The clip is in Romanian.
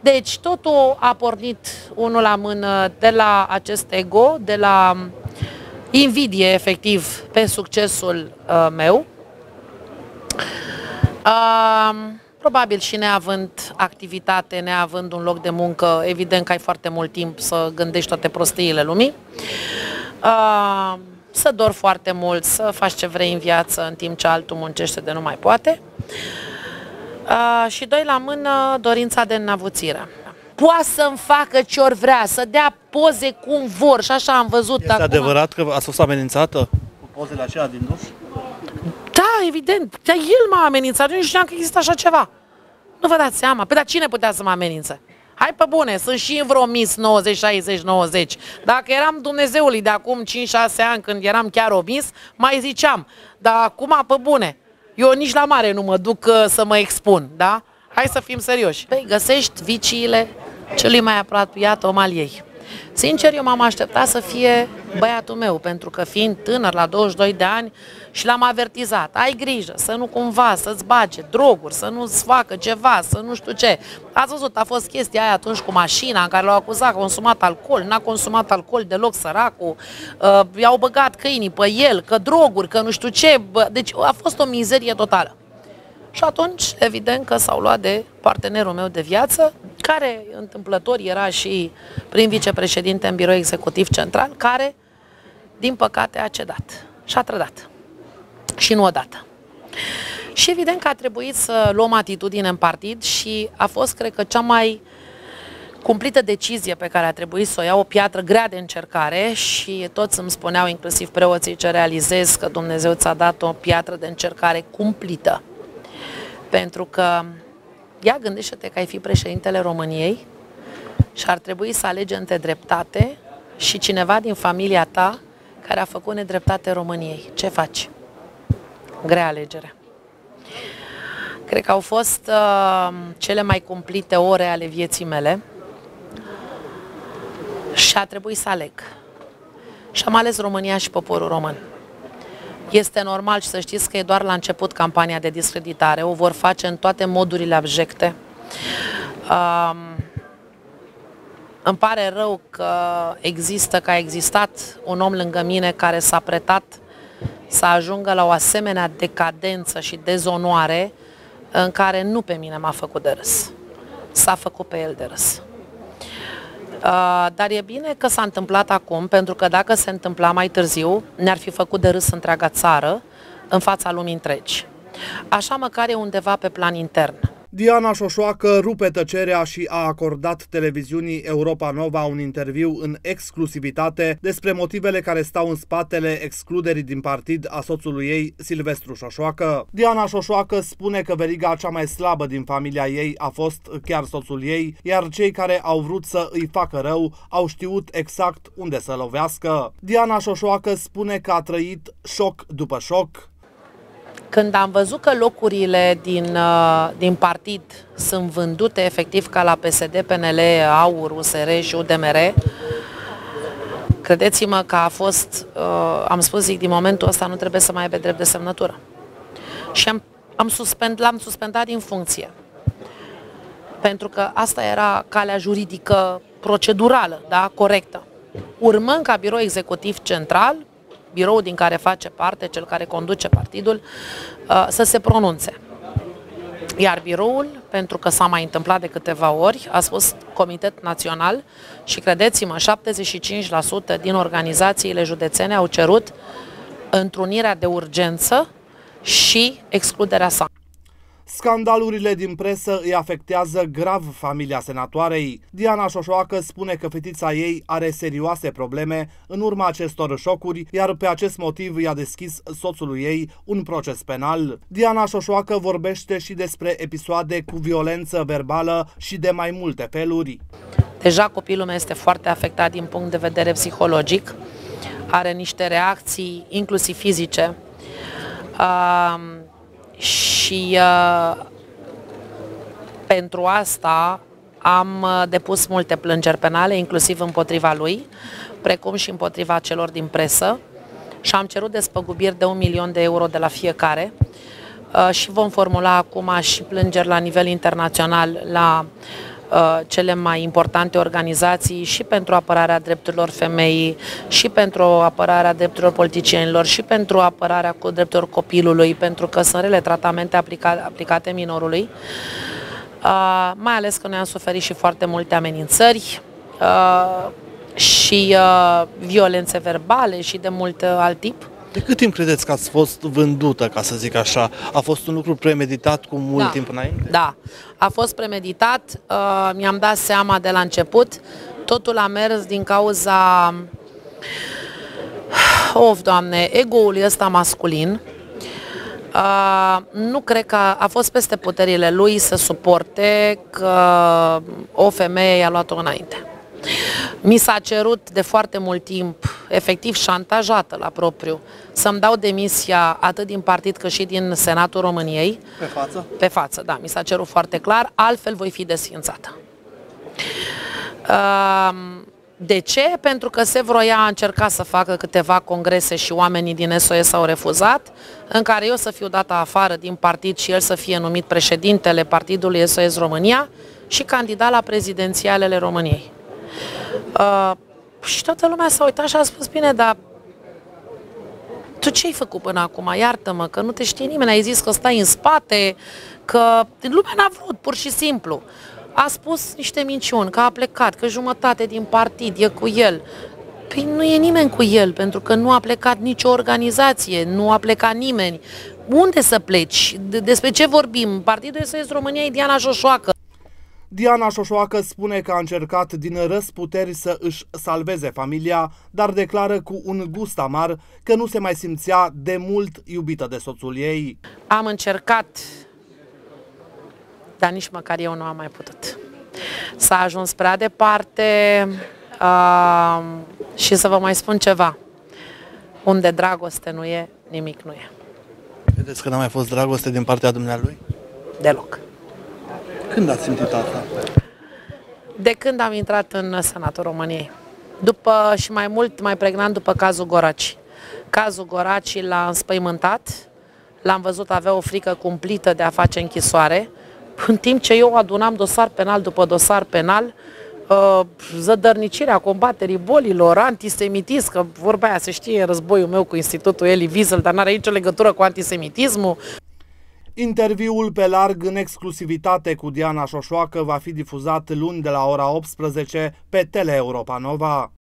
Deci totul a pornit unul la mână de la acest ego, de la invidie efectiv pe succesul uh, meu. Uh, probabil și neavând activitate, neavând un loc de muncă, evident că ai foarte mult timp să gândești toate prostiile lumii. Uh, să dor foarte mult, să faci ce vrei în viață în timp ce altul muncește de nu mai poate. Uh, și doi la mână, dorința de înavuțire. Poate să-mi facă ce ori vrea, să dea poze cum vor și așa am văzut Este acum. adevărat că a fost amenințată cu pozele aceea din dus? Da, evident. Dar el m-a amenințat. Eu nu știam că există așa ceva. Nu vă dați seama. Păi dar cine putea să mă amenințe? Hai pe bune, sunt și în vreo mis 90, 60, 90. Dacă eram Dumnezeului de acum 5-6 ani, când eram chiar o mis, mai ziceam. Dar acum, pe bune, eu nici la mare nu mă duc uh, să mă expun, da? Hai să fim serioși. Păi găsești viciile celui mai apropiat om al ei. Sincer, eu m-am așteptat să fie băiatul meu, pentru că fiind tânăr la 22 de ani și l-am avertizat, ai grijă să nu cumva să-ți bage droguri, să nu-ți facă ceva, să nu știu ce. Ați văzut, a fost chestia aia atunci cu mașina în care l-au acuzat că a consumat alcool, n-a consumat alcool deloc săracul, uh, i-au băgat câinii pe el, că droguri, că nu știu ce, bă, deci a fost o mizerie totală. Și atunci, evident că s-au luat de partenerul meu de viață, care întâmplător era și prin vicepreședinte în birou executiv central, care, din păcate, a cedat și a trădat. Și nu odată. Și evident că a trebuit să luăm atitudine în partid și a fost, cred că, cea mai cumplită decizie pe care a trebuit să o iau, o piatră grea de încercare și toți îmi spuneau, inclusiv preoții, ce realizez că Dumnezeu ți-a dat o piatră de încercare cumplită. Pentru că, ia gândește-te că ai fi președintele României și ar trebui să alegi între dreptate și cineva din familia ta care a făcut nedreptate României. Ce faci? Grea alegere. Cred că au fost uh, cele mai cumplite ore ale vieții mele și a trebuit să aleg. Și am ales România și poporul român. Este normal și să știți că e doar la început campania de discreditare. O vor face în toate modurile abjecte. Um, îmi pare rău că există, că a existat un om lângă mine care s-a pretat să ajungă la o asemenea decadență și dezonoare în care nu pe mine m-a făcut de râs. S-a făcut pe el de râs. Uh, dar e bine că s-a întâmplat acum, pentru că dacă se întâmpla mai târziu, ne-ar fi făcut de râs întreaga țară în fața lumii întregi. Așa măcar e undeva pe plan intern. Diana Șoșoacă rupe tăcerea și a acordat televiziunii Europa Nova un interviu în exclusivitate despre motivele care stau în spatele excluderii din partid a soțului ei, Silvestru Șoșoacă. Diana Șoșoacă spune că veriga cea mai slabă din familia ei a fost chiar soțul ei, iar cei care au vrut să îi facă rău au știut exact unde să lovească. Diana Șoșoacă spune că a trăit șoc după șoc, Când am văzut că locurile din, uh, din partid sunt vândute efectiv ca la PSD, PNL, AUR, USR și UDMR, credeți-mă că a fost, uh, am spus zic, din momentul ăsta nu trebuie să mai aibă drept de semnătură. Și am, am suspend, l-am suspendat din funcție. Pentru că asta era calea juridică procedurală, da, corectă. Urmând ca birou executiv central, biroul din care face parte, cel care conduce partidul, uh, să se pronunțe. Iar biroul, pentru că s-a mai întâmplat de câteva ori, a spus Comitet Național și credeți-mă, 75% din organizațiile județene au cerut întrunirea de urgență și excluderea sa. Scandalurile din presă îi afectează grav familia senatoarei. Diana Șoșoacă spune că fetița ei are serioase probleme în urma acestor șocuri, iar pe acest motiv i-a deschis soțului ei un proces penal. Diana Șoșoacă vorbește și despre episoade cu violență verbală și de mai multe feluri. Deja copilul meu este foarte afectat din punct de vedere psihologic, are niște reacții, inclusiv fizice, uh, și uh, pentru asta am uh, depus multe plângeri penale, inclusiv împotriva lui, precum și împotriva celor din presă. Și am cerut despăgubiri de un milion de euro de la fiecare. Uh, și vom formula acum și plângeri la nivel internațional la uh, cele mai importante organizații și pentru apărarea drepturilor femeii, și pentru apărarea drepturilor politicienilor, și pentru apărarea cu drepturilor copilului, pentru că sunt rele tratamente aplicate, aplicate minorului. Uh, mai ales că noi am suferit și foarte multe amenințări uh, și uh, violențe verbale și de mult uh, alt tip. De cât timp credeți că ați fost vândută, ca să zic așa? A fost un lucru premeditat cu mult da. timp înainte? Da, a fost premeditat, uh, mi-am dat seama de la început, totul a mers din cauza, of, doamne, ego-ului ăsta masculin, Uh, nu cred că a fost peste puterile lui să suporte că o femeie i-a luat-o înainte. Mi s-a cerut de foarte mult timp, efectiv șantajată la propriu, să-mi dau demisia atât din partid cât și din Senatul României. Pe față? Pe față, da, mi s-a cerut foarte clar, altfel voi fi desfințată. De ce? Pentru că se vroia a încerca să facă câteva congrese și oamenii din SOS au refuzat, în care eu să fiu dată afară din partid și el să fie numit președintele partidului SOS România și candidat la prezidențialele României. Uh, și toată lumea s-a uitat și a spus, bine, dar tu ce ai făcut până acum? Iartă-mă, că nu te știe nimeni. Ai zis că stai în spate, că lumea n-a vrut, pur și simplu. A spus niște minciuni, că a plecat, că jumătate din partid e cu el. Păi nu e nimeni cu el, pentru că nu a plecat nicio organizație, nu a plecat nimeni. Unde să pleci? Despre ce vorbim? Partidul SOS România e Diana Șoșoacă. Diana Șoșoacă spune că a încercat din răsputeri să își salveze familia, dar declară cu un gust amar că nu se mai simțea de mult iubită de soțul ei. Am încercat, dar nici măcar eu nu am mai putut. S-a ajuns prea departe uh, și să vă mai spun ceva. Unde dragoste nu e, nimic nu e. Vedeți că n-a mai fost dragoste din partea dumnealui? Deloc. Când ați simțit asta? De când am intrat în Senatul României. După, și mai mult, mai pregnant după cazul Goraci. Cazul Goraci l-a înspăimântat, l-am văzut avea o frică cumplită de a face închisoare, în timp ce eu adunam dosar penal după dosar penal, uh, zădărnicirea combaterii bolilor, antisemitism, că vorba aia se știe războiul meu cu Institutul Eli Wiesel, dar n-are nicio legătură cu antisemitismul. Interviul pe larg în exclusivitate cu Diana Șoșoacă va fi difuzat luni de la ora 18 pe Tele Europa Nova.